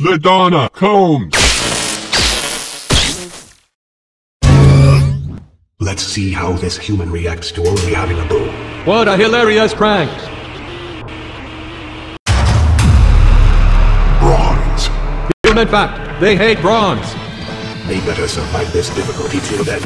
Ladonna Combs! Let's see how this human reacts to only having a bow. What a hilarious prank! Bronze. Human fact, they hate bronze. They better survive this difficulty till then.